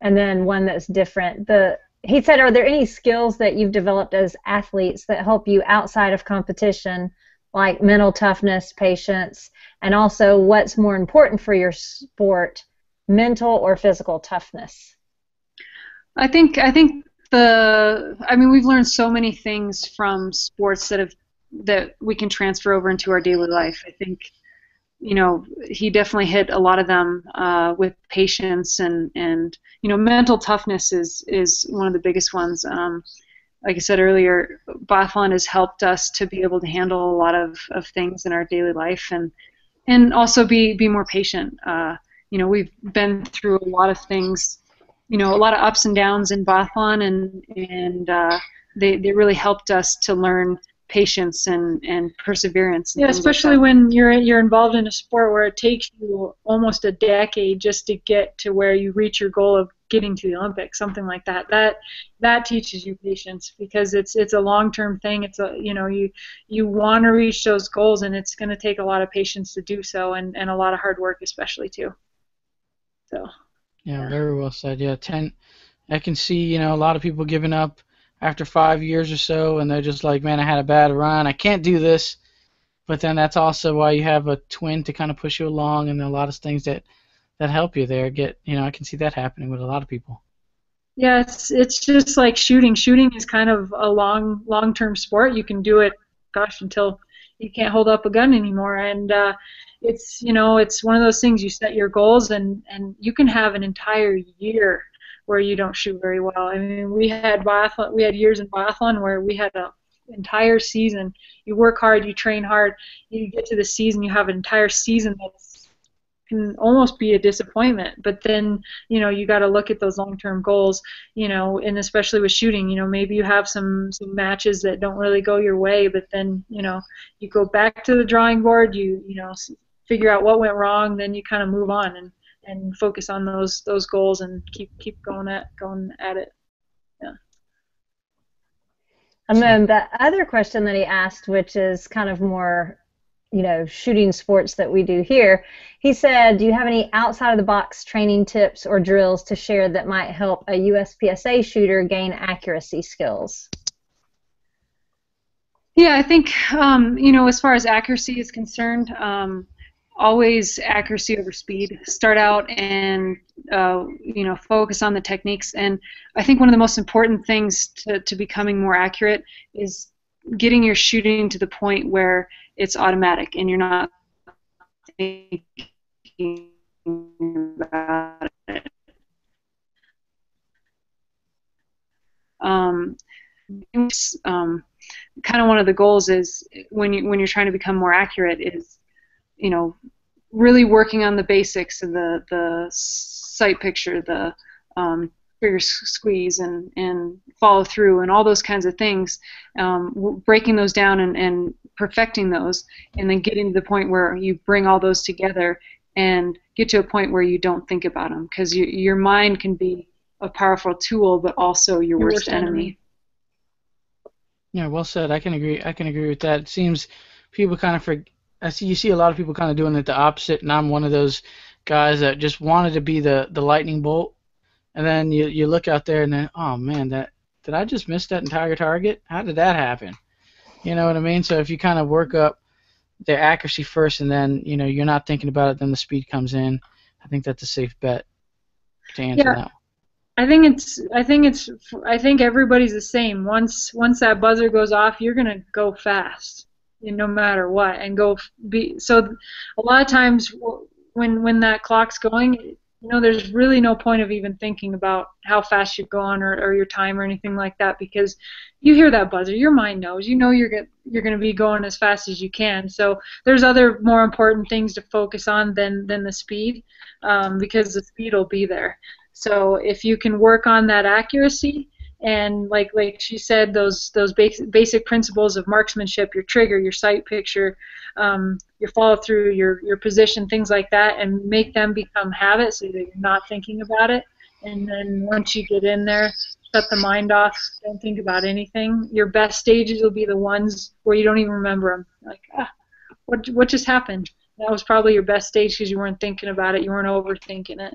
and then one that's different. The he said, "Are there any skills that you've developed as athletes that help you outside of competition, like mental toughness, patience, and also what's more important for your sport, mental or physical toughness?" I think I think the I mean we've learned so many things from sports that have that we can transfer over into our daily life. I think, you know, he definitely hit a lot of them uh, with patience and and you know, mental toughness is is one of the biggest ones. Um, like I said earlier, biathlon has helped us to be able to handle a lot of, of things in our daily life and and also be be more patient. Uh, you know, we've been through a lot of things, you know, a lot of ups and downs in biathlon, and and uh, they they really helped us to learn patience and, and perseverance. And yeah, especially like when you're you're involved in a sport where it takes you almost a decade just to get to where you reach your goal of getting to the Olympics, something like that. That that teaches you patience because it's it's a long term thing. It's a you know you you want to reach those goals and it's going to take a lot of patience to do so and and a lot of hard work especially too. So. Yeah, very well said. Yeah, ten. I can see you know a lot of people giving up after five years or so, and they're just like, man, I had a bad run, I can't do this. But then that's also why you have a twin to kind of push you along, and a lot of things that that help you there. Get you know, I can see that happening with a lot of people. Yeah, it's it's just like shooting. Shooting is kind of a long long term sport. You can do it, gosh, until you can't hold up a gun anymore, and uh, it's you know it's one of those things. You set your goals, and and you can have an entire year where you don't shoot very well. I mean, we had biathlon, we had years in biathlon where we had an entire season. You work hard, you train hard, you get to the season, you have an entire season that can almost be a disappointment. But then, you know, you got to look at those long-term goals, you know, and especially with shooting, you know, maybe you have some some matches that don't really go your way, but then, you know, you go back to the drawing board, you you know, figure out what went wrong, then you kind of move on and and focus on those those goals and keep keep going at going at it. Yeah. And then the other question that he asked, which is kind of more, you know, shooting sports that we do here, he said, "Do you have any outside of the box training tips or drills to share that might help a USPSA shooter gain accuracy skills?" Yeah, I think um, you know, as far as accuracy is concerned, um, always accuracy over speed. Start out and uh, you know focus on the techniques. And I think one of the most important things to, to becoming more accurate is getting your shooting to the point where it's automatic and you're not thinking about it. Um, um, kind of one of the goals is when you when you're trying to become more accurate is you know, really working on the basics of the the sight picture, the um, trigger squeeze and, and follow through and all those kinds of things, um, breaking those down and, and perfecting those, and then getting to the point where you bring all those together and get to a point where you don't think about them because you, your mind can be a powerful tool, but also your, your worst, worst enemy. enemy. Yeah, well said. I can agree. I can agree with that. It seems people kind of forget I see you see a lot of people kind of doing it the opposite, and I'm one of those guys that just wanted to be the the lightning bolt, and then you you look out there and then oh man that did I just miss that entire target? How did that happen? You know what I mean? So if you kind of work up the accuracy first, and then you know you're not thinking about it, then the speed comes in. I think that's a safe bet to answer yeah. that. I think it's I think it's I think everybody's the same. Once once that buzzer goes off, you're gonna go fast no matter what and go be so a lot of times when when that clock's going you know, there's really no point of even thinking about how fast you're going or, or your time or anything like that because you hear that buzzer, your mind knows. You know you're get, you're going to be going as fast as you can. So there's other more important things to focus on than than the speed um, because the speed will be there. So if you can work on that accuracy and like like she said those those basic basic principles of marksmanship your trigger your sight picture um, your follow through your your position things like that and make them become habits so that you're not thinking about it. And then once you get in there shut the mind off don't think about anything. Your best stages will be the ones where you don't even remember them like ah what what just happened? That was probably your best stage because you weren't thinking about it you weren't overthinking it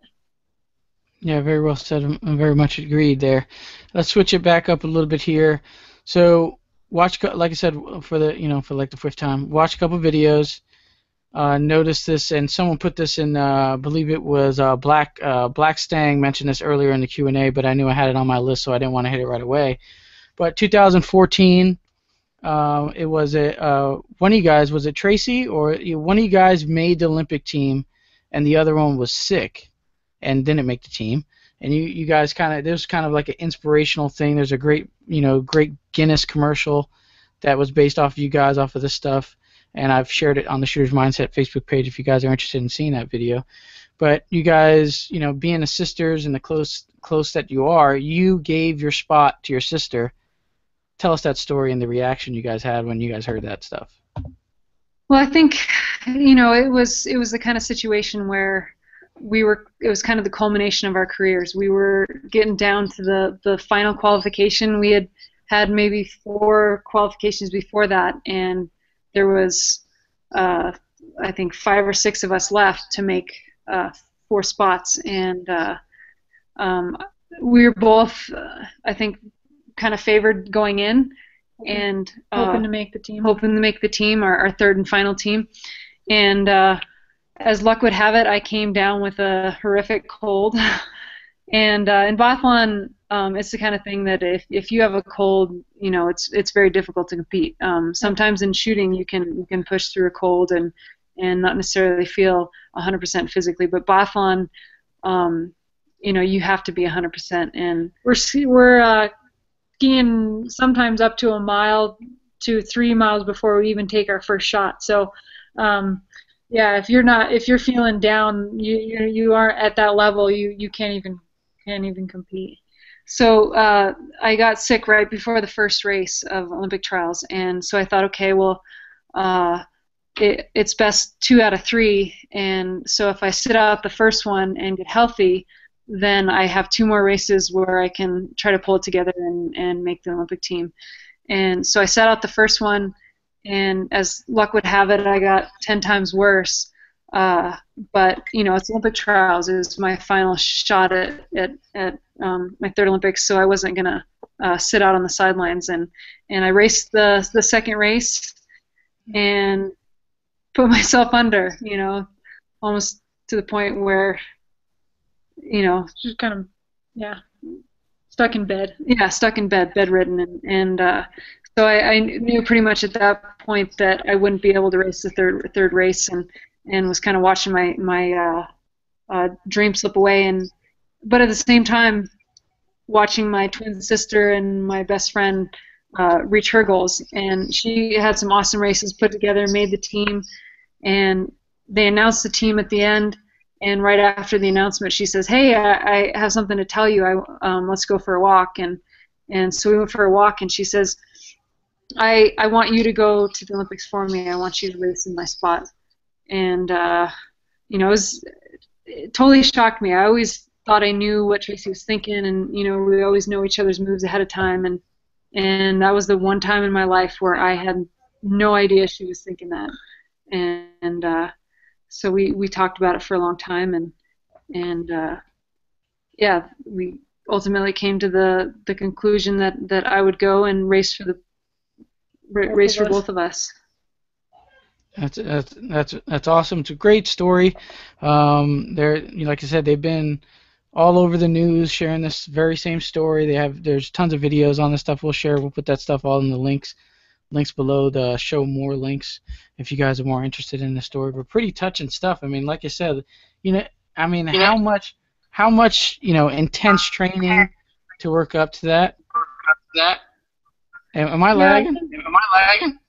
yeah, very well said. I'm very much agreed there. Let's switch it back up a little bit here. So watch, like I said, for the you know for like the fifth time, watch a couple videos. Uh, notice this, and someone put this in. Uh, believe it was uh, Black uh, Black Stang mentioned this earlier in the Q and A, but I knew I had it on my list, so I didn't want to hit it right away. But 2014, uh, it was a uh, one of you guys was it Tracy or one of you guys made the Olympic team, and the other one was sick and didn't make the team. And you, you guys kind of there's kind of like an inspirational thing. There's a great you know great Guinness commercial that was based off of you guys off of this stuff, and I've shared it on the Shooters Mindset Facebook page if you guys are interested in seeing that video. But you guys, you know, being the sisters and the close close that you are, you gave your spot to your sister. Tell us that story and the reaction you guys had when you guys heard that stuff. Well, I think you know it was it was the kind of situation where we were it was kind of the culmination of our careers. We were getting down to the the final qualification. We had had maybe four qualifications before that, and there was uh, I think five or six of us left to make uh, four spots, and uh, um, we were both uh, I think kind of favored going in, and uh, hoping to make the team. Hoping to make the team, our, our third and final team, and uh, as luck would have it, I came down with a horrific cold. and uh, in biathlon, um, it's the kind of thing that if, if you have a cold, you know, it's it's very difficult to compete. Um, sometimes in shooting, you can you can push through a cold and and not necessarily feel 100% physically, but biathlon, um, you know, you have to be 100%. And we're we're uh, skiing sometimes up to a mile to three miles before we even take our first shot. So um, yeah if you're not if you're feeling down you you, you aren't at that level you you can't even can't even compete so uh, I got sick right before the first race of Olympic trials, and so I thought, okay, well, uh, it, it's best two out of three, and so if I sit out the first one and get healthy, then I have two more races where I can try to pull it together and, and make the Olympic team. And so I sat out the first one, and as luck would have it, I got ten times worse. Uh, but you know, it's Olympic trials. It was my final shot at at, at um, my third Olympics, so I wasn't gonna uh, sit out on the sidelines. And and I raced the the second race and put myself under. You know, almost to the point where you know, just kind of yeah, stuck in bed. Yeah, stuck in bed, bedridden, and and uh, so I, I knew pretty much at that point that I wouldn't be able to race the third third race, and and was kind of watching my my uh, uh, dream slip away, and but at the same time watching my twin sister and my best friend uh, reach her goals, and she had some awesome races put together, made the team, and they announced the team at the end. And right after the announcement, she says, "Hey, I, I have something to tell you. I um, let's go for a walk." And and so we went for a walk, and she says, I I want you to go to the Olympics for me. I want you to race in my spot. And uh, you know, it, was, it totally shocked me. I always thought I knew what Tracy was thinking, and you know, we always know each other's moves ahead of time. And and that was the one time in my life where I had no idea she was thinking that. And, uh, so we we talked about it for a long time, and and uh, yeah, we ultimately came to the the conclusion that that I would go and race for the race for both of us. That's that's that's that's awesome. It's a great story. Um, they're like I said, they've been all over the news sharing this very same story. They have there's tons of videos on this stuff. We'll share. We'll put that stuff all in the links links below the show more links if you guys are more interested in the story. But pretty touching stuff. I mean, like I said, you know, I mean, how much, how much, you know, intense training to work up to that? That. Am, am I lagging? Am I lagging?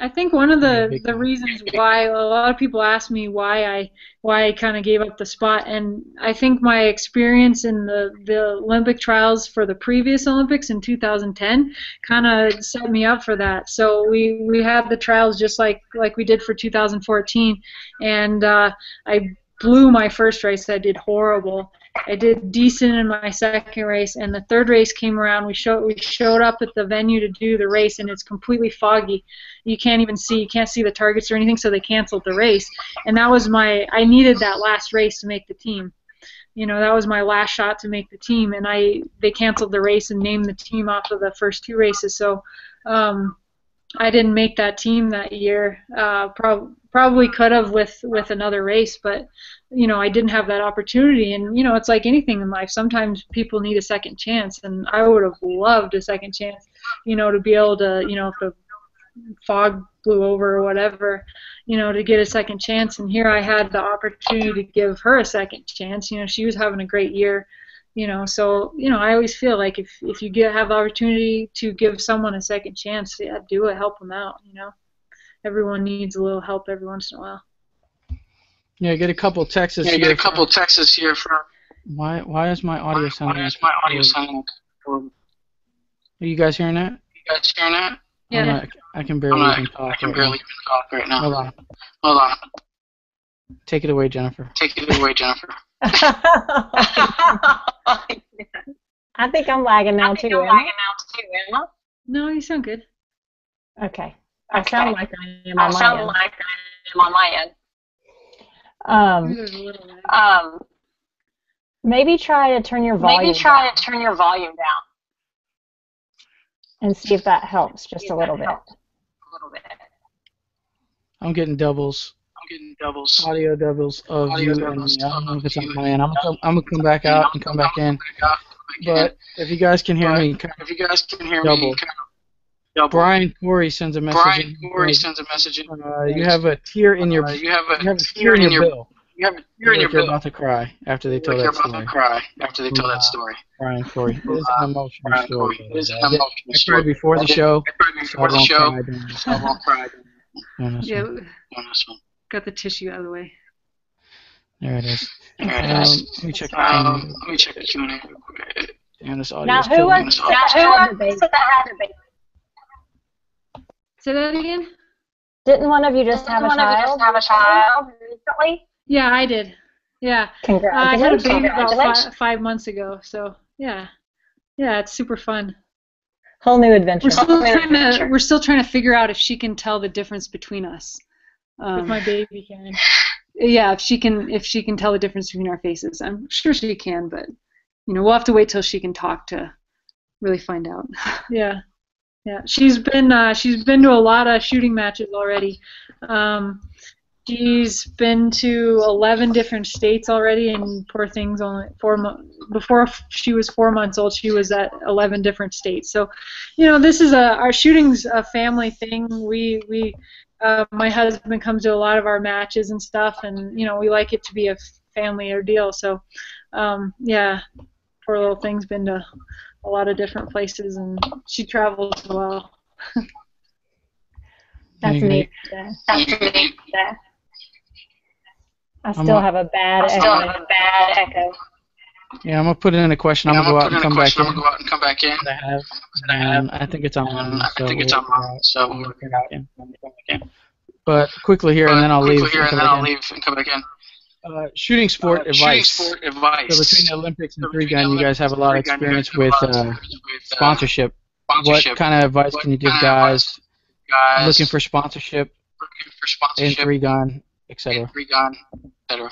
I think one of the, the reasons why a lot of people ask me why I why I kind of gave up the spot, and I think my experience in the, the Olympic trials for the previous Olympics in 2010 kind of set me up for that. So we, we had the trials just like like we did for 2014, and uh, I blew my first race. I did horrible, I did decent in my second race, and the third race came around. We showed we showed up at the venue to do the race, and it's completely foggy. You can't even see you can't see the targets or anything, so they canceled the race. And that was my I needed that last race to make the team. You know that was my last shot to make the team, and I they canceled the race and named the team off of the first two races. So um, I didn't make that team that year. Uh, prob- probably could have with with another race, but you know I didn't have that opportunity. And you know it's like anything in life. Sometimes people need a second chance, and I would have loved a second chance. You know to be able to you know if the fog blew over or whatever, you know to get a second chance. And here I had the opportunity to give her a second chance. You know she was having a great year you know so you know i always feel like if if you get have the opportunity to give someone a second chance yeah do it help them out you know everyone needs a little help every once in a while Yeah, get a couple texts Yeah, here. get a couple from- texts here from. Why why is my audio sounding? Why is my audio sounding? Are you guys hearing that? You guys hearing that? Yeah. I'm not- I can barely not, even talk. I can right barely even talk right now. now. Hold on. Hold on. Take it away, Jennifer. Take it away, Jennifer. I think I'm lagging now too. am I? no you sound good Okay. I sound like I am I on my sound end. like I am on my end. Um, There's a little lag. Um, maybe try to turn your volume maybe try down to turn your volume down and see if that helps just a little bit. a little bit. I'm getting doubles, I'm getting doubles. audio doubles of Audio you and me. I don't know if it's on my end. I'm gonna come, I'm gonna come back out and come back in. But if you guys can hear me, if you guys can hear Double. me, kind of double. Brian Corey sends a message. Brian in. Corey sends a message in. Uh, you have a tear in your Uh, you have a you have a tear in your bill. You have a tear in your you're bill. about to cry after they Like tell you're that about to cry after they tell Wow. that story. Brian Corey. It is an emotional Brian story. Corey. It is an I did- emotional I cried before the show. I cried so I before the won't show. cry during I won't cry on this yeah one. on this one. got the tissue out of the way There it is. There it Um, is. let me check Um, let me check the Q&A real this audio Now, is who killing was. Now, who had the was that had the baby? Say that again Didn't one of you just have a One of you child? just have a child recently? yeah i did yeah Congratulations. I had a baby about five, five months ago so yeah yeah it's super fun Whole new adventure. we're still New trying to we're still trying to figure out if she can tell the difference between us um, if my baby can. yeah, if she can, if she can tell the difference between our faces, I'm sure she can. But you know, we'll have to wait till she can talk to really find out. Yeah. Yeah, she's been uh, she's been to a lot of shooting matches already. Um, she's been to 11 different states already, and poor thing's only four mo- before she was four months old. She was at 11 different states. So, you know, this is a our shooting's a family thing. We we uh, my husband comes to a lot of our matches and stuff, and you know, we like it to be a family ordeal. So, um, yeah, poor little thing's been to a lot of different places, and she travels well. That's Agree. neat. Yeah. That's me. Yeah. I I'm still have a bad I still echo. have a bad echo. Yeah, I'm gonna put in a question. I'm Yeah, gonna go out and in a come back in. I'm gonna go out and come back in. I have. I have. I think it's on mine. Um, I so think it's we'll on mine, so we'll we'll it out. again. But quickly here, and then I'll leave. Quickly here, and and then I'll in. leave and come back in. Uh, shooting sport Uh, advice. Shooting sport advice. So between the Olympics and So three gun, the you guys have a lot of Olympics gun, you experience guys have a with lot of uh, experience with, uh, sponsorship. What kind of advice What can you give guys Guys looking for sponsorship looking for in sponsorship three gun, etc. three gun, etc.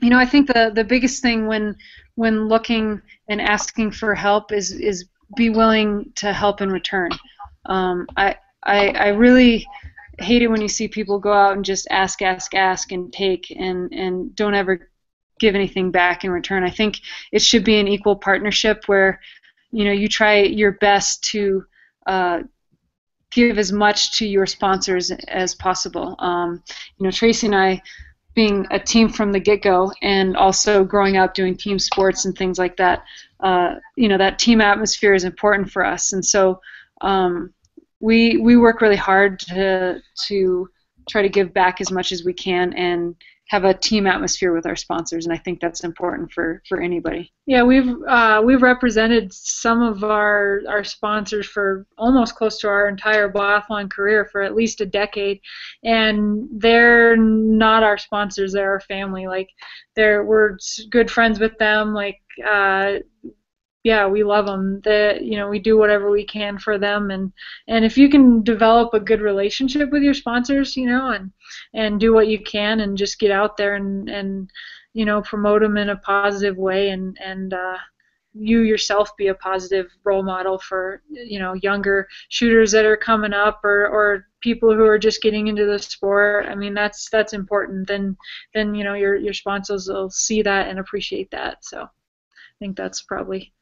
You know, I think the the biggest thing when when looking and asking for help is is be willing to help in return. Um, I, I I really hate it when you see people go out and just ask, ask, ask, and take, and and don't ever give anything back in return. I think it should be an equal partnership where, you know, you try your best to uh, give as much to your sponsors as possible. Um, you know, Tracy and I being a team from the get-go and also growing up doing team sports and things like that uh, you know that team atmosphere is important for us and so um, we we work really hard to to try to give back as much as we can and have a team atmosphere with our sponsors and I think that's important for for anybody Yeah, we've uh, we've represented some of our our sponsors for almost close to our entire biathlon career for at least a decade, and they're not our sponsors; they're our family. Like, they're we're good friends with them. Like, uh, yeah, we love them. That you know, we do whatever we can for them, and and if you can develop a good relationship with your sponsors, you know, and and do what you can, and just get out there and and you know promote them in a positive way and and uh, you yourself be a positive role model for you know younger shooters that are coming up or or people who are just getting into the sport. I mean that's that's important. Then then you know your your sponsors will see that and appreciate that. So i think that's probably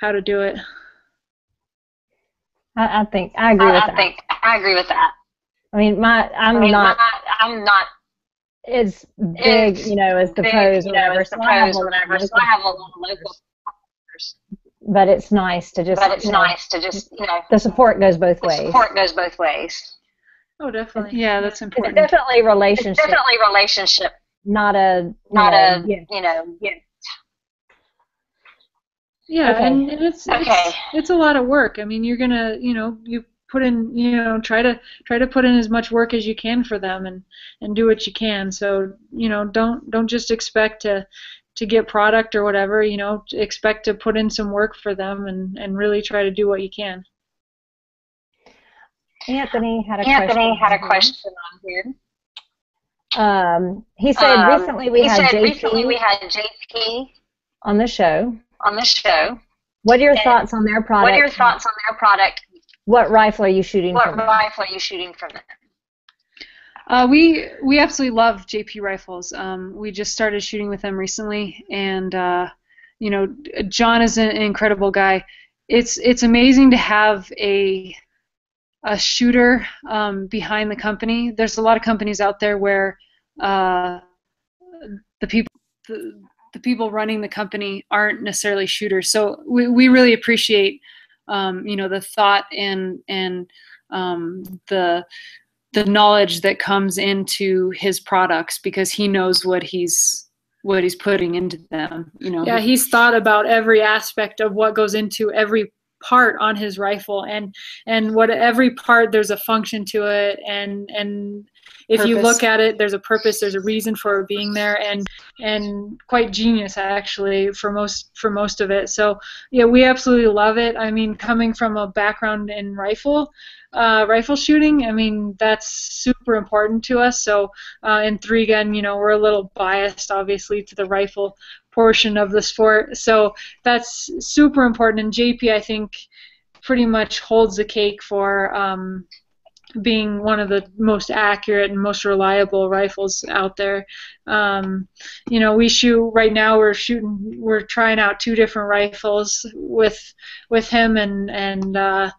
how to do it I, I think I agree with I, I that. think I agree with that. I mean, my I'm I mean, not my- I'm not as big, you know, as the big, pros or whatever. so I have a lot of whatever. So local I have a lot of local, but it's nice to just but it's you know, nice to just you know the support goes both the ways. support goes both ways. oh definitely yeah that's It's important definitely It's relationship, definitely relationship, not a not know, a yeah. you know yeah. Yeah, Okay. and, and it's, Okay. it's it's a lot of work. I mean, you're gonna you know you put in you know try to try to put in as much work as you can for them and and do what you can. So you know don't don't just expect to to get product or whatever. You know expect to put in some work for them and and really try to do what you can. Anthony had a question. Anthony question. had a question on here. Um, he said Um, recently we he had said JP recently we had JP on the show. On the show. What are your And thoughts on their product? What are your thoughts on their product? What rifle are you shooting What from? them? rifle are you shooting from them? Uh, we we absolutely love JP rifles. Um, we just started shooting with them recently, and uh, you know, John is an incredible guy. It's it's amazing to have a a shooter um, behind the company. There's a lot of companies out there where uh, the people the, the people running the company aren't necessarily shooters. So we, we really appreciate um, you know the thought and and um, the the knowledge that comes into his products because he knows what he's what he's putting into them. You know. Yeah, he's thought about every aspect of what goes into every part on his rifle and and what every part there's a function to it and and if you look at it there's a purpose there's a reason for being there and and quite genius actually for most for most of it so yeah we absolutely love it i mean coming from a background in rifle uh, rifle shooting i mean that's super important to us so uh, in three gun you know we're a little biased obviously to the rifle portion of the sport. So that's super important. And JP, I think, pretty much holds the cake for um, being one of the most accurate and most reliable rifles out there. Um, you know, we shoot right now. We're shooting. We're trying out two different rifles with with him, and and uh,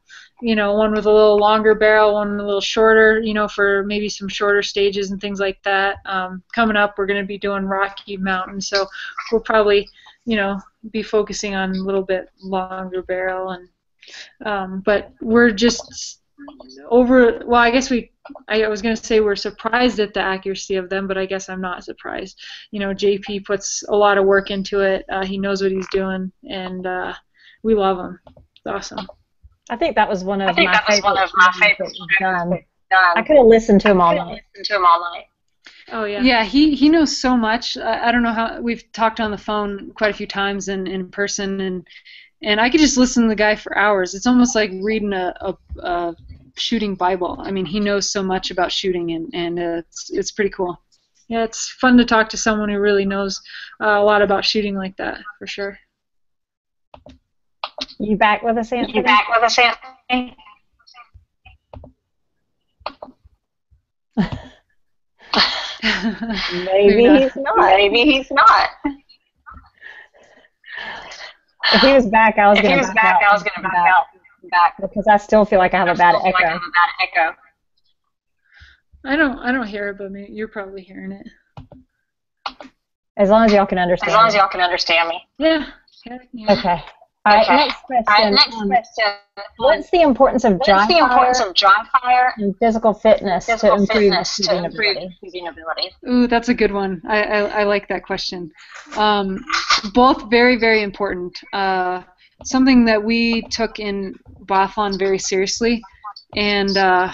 you know, one with a little longer barrel, one a little shorter, you know, for maybe some shorter stages and things like that. Um, coming up, we're going to be doing Rocky Mountain, so we'll probably, you know, be focusing on a little bit longer barrel, and um, but we're just over. Well, I guess we. I was going to say we're surprised at the accuracy of them, but I guess I'm not surprised. You know, JP puts a lot of work into it. Uh, he knows what he's doing, and uh, we love him. It's awesome. I think that was one of I think my that was favorite one of my things favorite that done. Um, I could have listened to him all night. listened to him all night. Oh yeah. Yeah, he, he knows so much. I, I don't know how we've talked on the phone quite a few times and in person, and and I could just listen to the guy for hours. It's almost like reading a, a, a shooting Bible. I mean, he knows so much about shooting, and and uh, it's it's pretty cool. Yeah, it's fun to talk to someone who really knows uh, a lot about shooting like that, for sure. You back with us, Anthony? You back with us, Anthony? Maybe not. he's not. Maybe he's not. If he was back, I was If going he to was back, I was going to back out. Back. because I still feel like I have a bad Still feel like I echo. have a bad echo. I don't I don't hear it, but maybe you're probably hearing it. As long as y'all can understand. As understand. long as y'all can understand me. Yeah. yeah, yeah. Okay. All right. Okay. Next All right, question. next Um, question. What's the importance of dry the importance fire of dry fire and physical fitness to improve fitness to improve ability? ability? Ooh, that's a good one. I, I, I like that question. Um, both very, very important. Uh, something that we took in biathlon very seriously. And uh,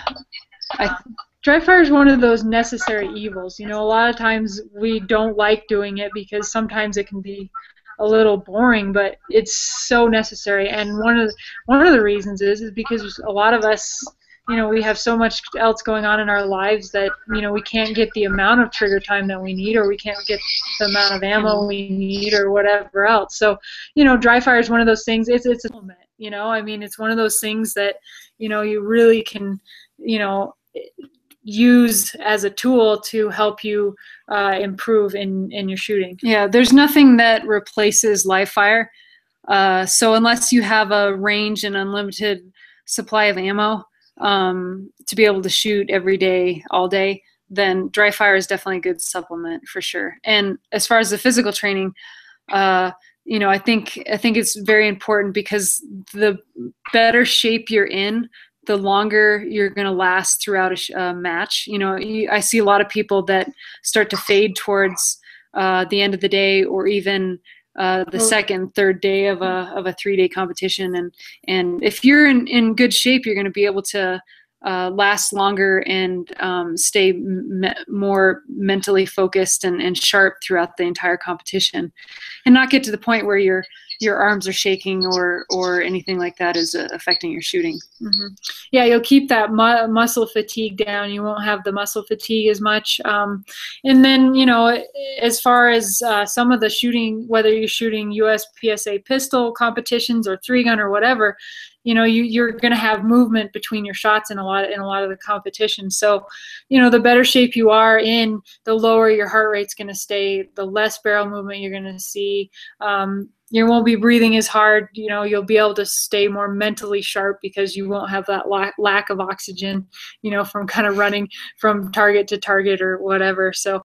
I, Dry fire is one of those necessary evils. You know, a lot of times we don't like doing it because sometimes it can be a little boring, but it's so necessary. And one of the, one of the reasons is is because a lot of us, you know, we have so much else going on in our lives that you know we can't get the amount of trigger time that we need, or we can't get the amount of ammo mm-hmm. we need, or whatever else. So, you know, dry fire is one of those things. It's it's a moment. You know, I mean, it's one of those things that you know you really can, you know use as a tool to help you uh, improve in, in your shooting. Yeah, there's nothing that replaces live fire. Uh, so unless you have a range and unlimited supply of ammo um, to be able to shoot every day, all day, then dry fire is definitely a good supplement for sure. And as far as the physical training, uh, you know, I think I think it's very important because the better shape you're in, the longer you're going to last throughout a sh- uh, match. You know, you, I see a lot of people that start to fade towards uh, the end of the day or even uh, the second, third day of a of a three day competition. And and if you're in, in good shape, you're going to be able to uh, last longer and um, stay me- more mentally focused and, and sharp throughout the entire competition, and not get to the point where your your arms are shaking or or anything like that is uh, affecting your shooting. hmm Yeah, you'll keep that mu- muscle fatigue down. You won't have the muscle fatigue as much. Um, and then, you know, as far as uh, some of the shooting, whether you're shooting USPSA pistol competitions or three gun or whatever, you know, you, you're going to have movement between your shots in a lot in a lot of the competition. So, you know, the better shape you are in, the lower your heart rate's going to stay, the less barrel movement you're going to see. Um, you won't be breathing as hard. You know, you'll be able to stay more mentally sharp because you won't have that lack, lack of oxygen, you know, from kind of running from target to target or whatever. So,